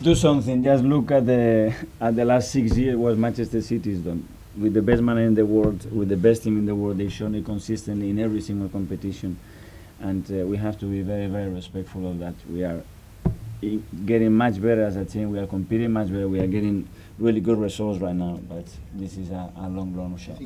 do something. Just look at the at the last six years what Manchester City's done with the best man in the world, with the best team in the world. They've shown it consistently in every single competition, and uh, we have to be very very respectful of that. We are getting much better as a team. We are competing much better. We are getting really good results right now, but this is a, a long run shot.